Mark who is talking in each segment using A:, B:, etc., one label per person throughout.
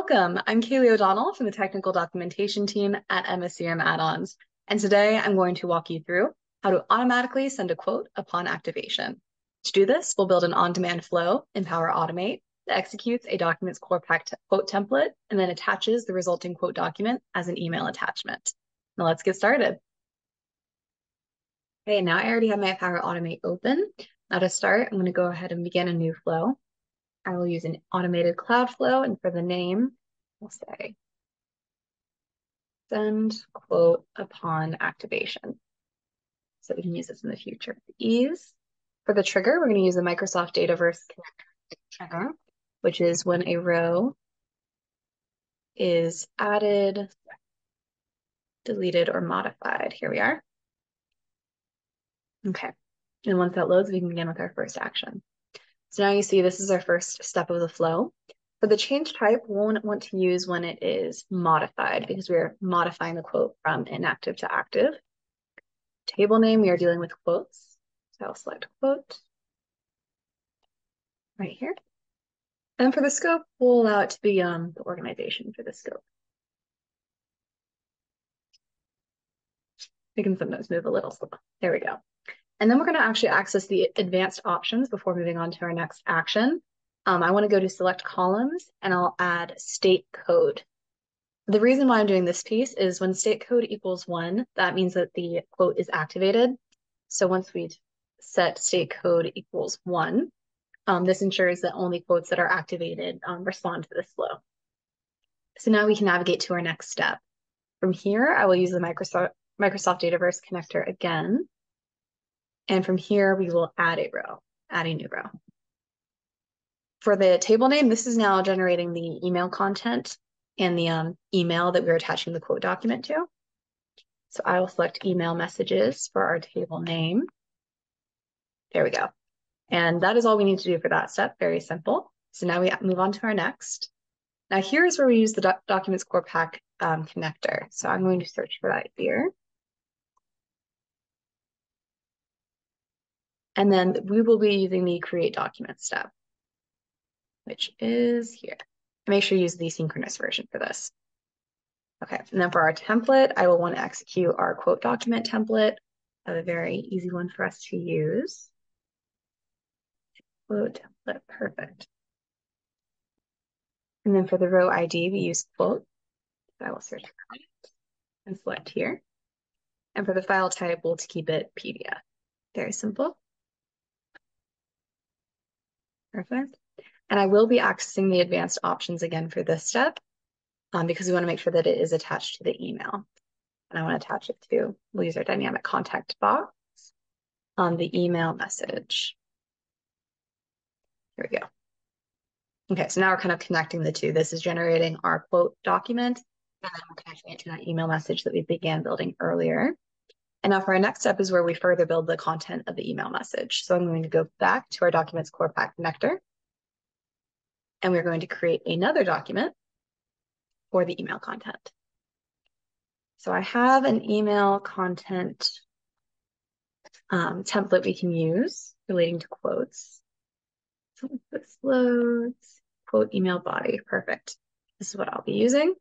A: Welcome. I'm Kaylee O'Donnell from the technical documentation team at MSCRM Add-ons. And today I'm going to walk you through how to automatically send a quote upon activation. To do this, we'll build an on-demand flow in Power Automate that executes a Documents Core Pack quote template and then attaches the resulting quote document as an email attachment. Now let's get started. Okay, now I already have my Power Automate open. Now to start, I'm going to go ahead and begin a new flow. I will use an automated cloud flow, and for the name, we'll say send quote upon activation. So we can use this in the future ease. For the trigger, we're going to use the Microsoft Dataverse connector trigger, which is when a row is added, deleted, or modified. Here we are. Okay. And once that loads, we can begin with our first action. So now you see this is our first step of the flow. For the change type, we'll want to use when it is modified because we're modifying the quote from inactive to active. Table name, we are dealing with quotes. So I'll select quote right here. And for the scope, we'll allow it to be um, the organization for the scope. We can sometimes move a little slow. There we go. And then we're going to actually access the advanced options before moving on to our next action. Um, I want to go to select columns and I'll add state code. The reason why I'm doing this piece is when state code equals one, that means that the quote is activated. So once we set state code equals one, um, this ensures that only quotes that are activated um, respond to this flow. So now we can navigate to our next step. From here, I will use the Microsoft, Microsoft Dataverse connector again. And from here, we will add a row, add a new row. For the table name, this is now generating the email content and the um, email that we're attaching the quote document to. So I will select email messages for our table name. There we go. And that is all we need to do for that step. Very simple. So now we move on to our next. Now here's where we use the doc Documents Core Pack um, connector. So I'm going to search for that here. And then we will be using the create document step, which is here. Make sure you use the synchronous version for this. Okay, and then for our template, I will want to execute our quote document template. I have a very easy one for us to use. Quote template, perfect. And then for the row ID, we use quote. I will search for it and select here. And for the file type, we'll keep it PDF. Very simple. Perfect. And I will be accessing the advanced options again for this step um, because we want to make sure that it is attached to the email. And I want to attach it to, we'll use our dynamic content box on the email message. Here we go. Okay, so now we're kind of connecting the two. This is generating our quote document, and then we're connecting it to that email message that we began building earlier. And now for our next step is where we further build the content of the email message. So I'm going to go back to our Documents Core Pack connector. And we're going to create another document for the email content. So I have an email content um, template we can use relating to quotes. So this loads, quote email body, perfect. This is what I'll be using.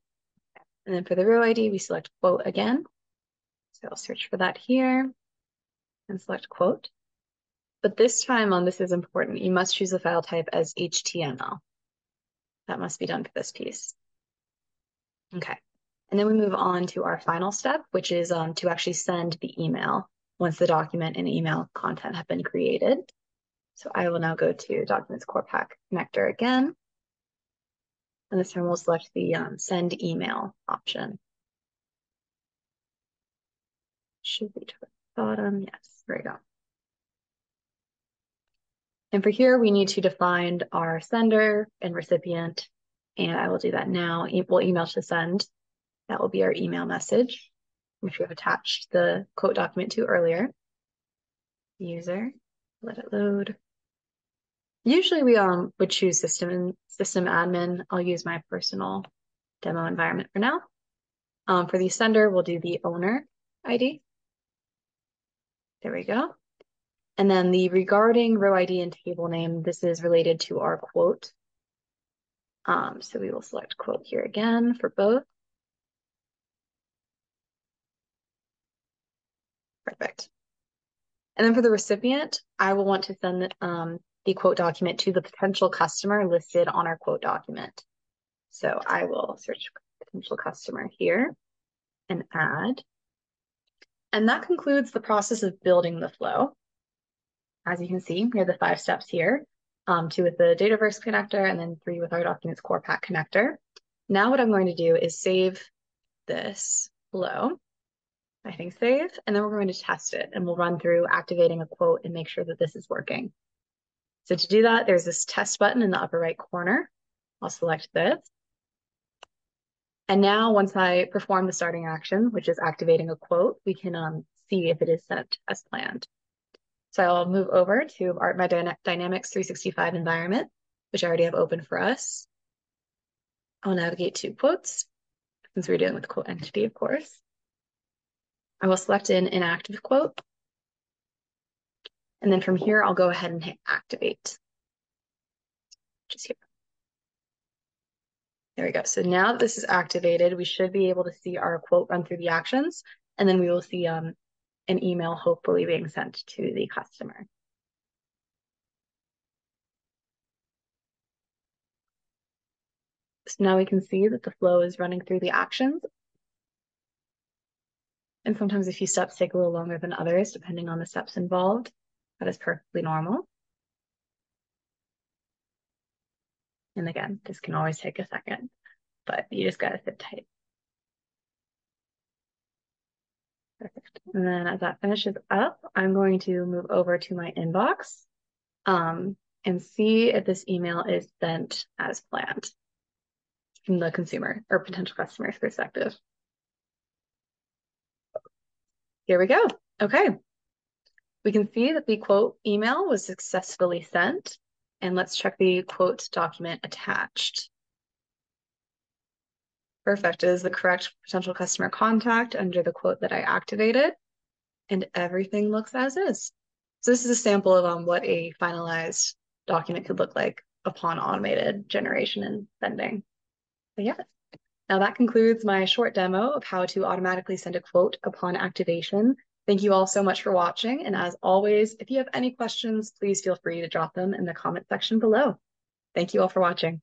A: And then for the row ID, we select quote again. So I'll search for that here and select quote. But this time on this is important. You must choose the file type as HTML. That must be done for this piece. Okay. And then we move on to our final step, which is um, to actually send the email once the document and email content have been created. So I will now go to Documents Core Pack connector again. And this time we'll select the um, send email option. Should be to the bottom. Yes, there we go. And for here, we need to define our sender and recipient. And I will do that now. We'll email to send. That will be our email message, which we have attached the quote document to earlier. User, let it load. Usually we um would choose system and system admin. I'll use my personal demo environment for now. Um, for the sender, we'll do the owner ID. There we go. And then the regarding row ID and table name, this is related to our quote. Um, so we will select quote here again for both. Perfect. And then for the recipient, I will want to send um, the quote document to the potential customer listed on our quote document. So I will search potential customer here and add. And that concludes the process of building the flow. As you can see, we have the five steps here, um, two with the Dataverse connector and then three with our Documents Core Pack connector. Now what I'm going to do is save this flow I think save, and then we're going to test it and we'll run through activating a quote and make sure that this is working. So to do that, there's this test button in the upper right corner. I'll select this. And now once I perform the starting action, which is activating a quote, we can um, see if it is sent as planned. So I'll move over to our, my Dyna Dynamics 365 environment, which I already have open for us. I'll navigate to quotes, since we're dealing with quote entity, of course. I will select an inactive quote. And then from here, I'll go ahead and hit activate. Just here. There we go. So now that this is activated, we should be able to see our quote run through the actions, and then we will see um, an email hopefully being sent to the customer. So now we can see that the flow is running through the actions and sometimes a few steps take a little longer than others, depending on the steps involved. That is perfectly normal. And again, this can always take a second, but you just gotta sit tight. Perfect. And then as that finishes up, I'm going to move over to my inbox um, and see if this email is sent as planned from the consumer or potential customer's perspective. Here we go. Okay. We can see that the quote email was successfully sent. And let's check the quote document attached. Perfect. It is the correct potential customer contact under the quote that I activated. And everything looks as is. So this is a sample of um, what a finalized document could look like upon automated generation and sending. But yeah. Now that concludes my short demo of how to automatically send a quote upon activation. Thank you all so much for watching. And as always, if you have any questions, please feel free to drop them in the comment section below. Thank you all for watching.